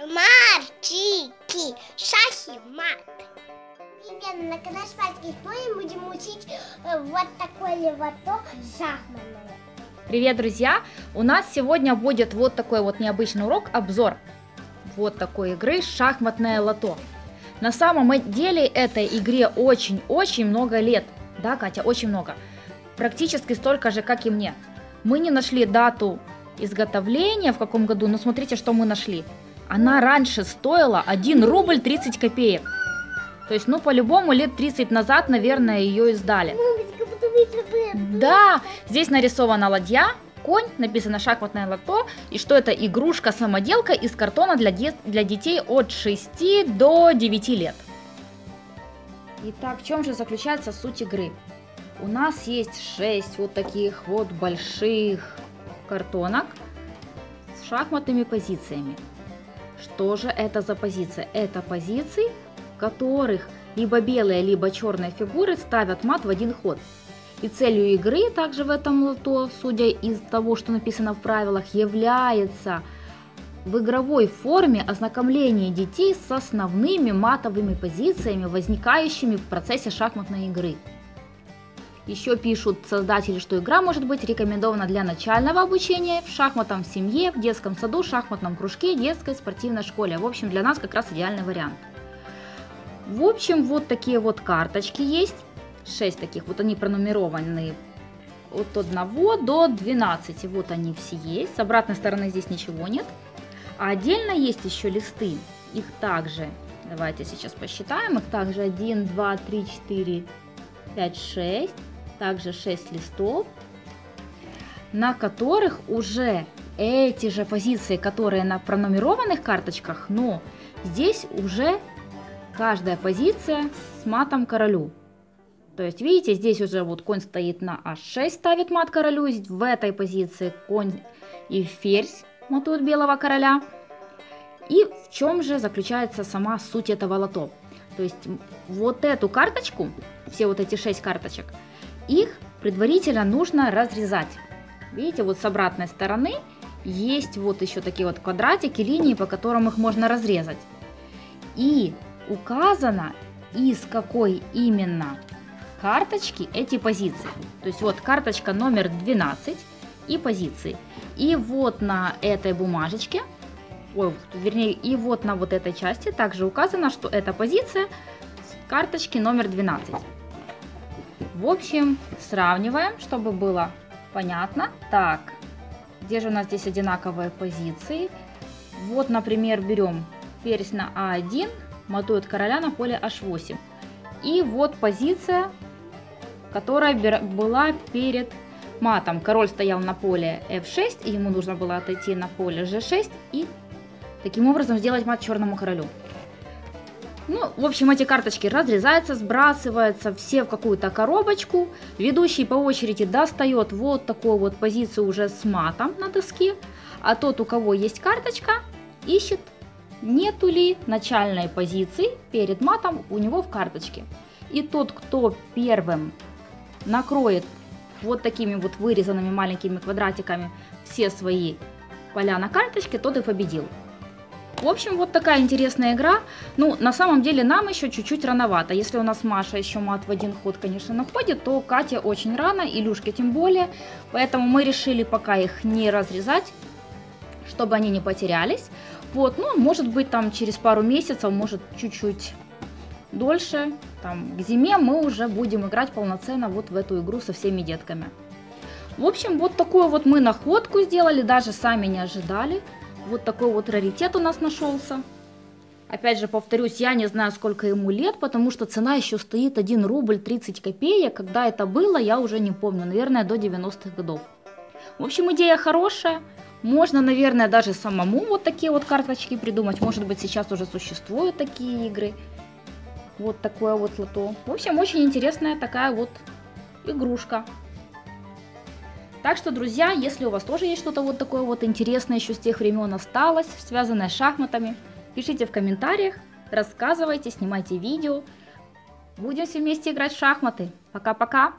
Мальчики, шахи, мат. Привет, на канале Шпальских мы будем учить э, вот такое левото шахматное. Привет, друзья! У нас сегодня будет вот такой вот необычный урок, обзор вот такой игры «Шахматное лото». На самом деле этой игре очень-очень много лет. Да, Катя, очень много. Практически столько же, как и мне. Мы не нашли дату изготовления в каком году, но смотрите, что мы нашли. Она раньше стоила 1 рубль 30 копеек. То есть, ну, по-любому, лет 30 назад, наверное, ее издали. Да, здесь нарисована ладья, конь, написано шахматное лото, и что это игрушка-самоделка из картона для, де- для детей от 6 до 9 лет. Итак, в чем же заключается суть игры? У нас есть 6 вот таких вот больших картонок с шахматными позициями. Что же это за позиция? Это позиции, в которых либо белые, либо черные фигуры ставят мат в один ход. И целью игры также в этом лото, судя из того, что написано в правилах, является в игровой форме ознакомление детей с основными матовыми позициями, возникающими в процессе шахматной игры. Еще пишут создатели, что игра может быть рекомендована для начального обучения в шахматном семье, в детском саду, шахматном кружке, детской спортивной школе. В общем, для нас как раз идеальный вариант. В общем, вот такие вот карточки есть. 6 таких, вот они пронумерованы от 1 до 12. Вот они все есть. С обратной стороны здесь ничего нет. А отдельно есть еще листы. Их также, давайте сейчас посчитаем, их также 1, 2, 3, 4, 5, 6 также 6 листов, на которых уже эти же позиции, которые на пронумерованных карточках, но здесь уже каждая позиция с матом королю. То есть, видите, здесь уже вот конь стоит на А6, ставит мат королю, в этой позиции конь и ферзь матуют белого короля. И в чем же заключается сама суть этого лото? То есть, вот эту карточку, все вот эти 6 карточек, их предварительно нужно разрезать. Видите, вот с обратной стороны есть вот еще такие вот квадратики, линии, по которым их можно разрезать. И указано, из какой именно карточки эти позиции. То есть вот карточка номер 12 и позиции. И вот на этой бумажечке, ой, вернее, и вот на вот этой части также указано, что эта позиция с карточки номер 12. В общем, сравниваем, чтобы было понятно. Так, где же у нас здесь одинаковые позиции? Вот, например, берем ферзь на А1, матует короля на поле H8. И вот позиция, которая была перед матом. Король стоял на поле F6, и ему нужно было отойти на поле G6 и таким образом сделать мат черному королю. Ну, в общем, эти карточки разрезаются, сбрасываются все в какую-то коробочку. Ведущий по очереди достает вот такую вот позицию уже с матом на доске. А тот, у кого есть карточка, ищет, нету ли начальной позиции перед матом у него в карточке. И тот, кто первым накроет вот такими вот вырезанными маленькими квадратиками все свои поля на карточке, тот и победил. В общем, вот такая интересная игра. Ну, на самом деле, нам еще чуть-чуть рановато. Если у нас Маша еще мат в один ход, конечно, находит, то Катя очень рано, Илюшке тем более. Поэтому мы решили пока их не разрезать, чтобы они не потерялись. Вот, ну, может быть, там через пару месяцев, может, чуть-чуть дольше, там, к зиме мы уже будем играть полноценно вот в эту игру со всеми детками. В общем, вот такую вот мы находку сделали, даже сами не ожидали. Вот такой вот раритет у нас нашелся. Опять же, повторюсь, я не знаю, сколько ему лет, потому что цена еще стоит 1 рубль 30 копеек. Когда это было, я уже не помню, наверное, до 90-х годов. В общем, идея хорошая. Можно, наверное, даже самому вот такие вот карточки придумать. Может быть, сейчас уже существуют такие игры. Вот такое вот лото. В общем, очень интересная такая вот игрушка. Так что, друзья, если у вас тоже есть что-то вот такое вот интересное еще с тех времен осталось, связанное с шахматами, пишите в комментариях, рассказывайте, снимайте видео. Будем все вместе играть в шахматы. Пока-пока!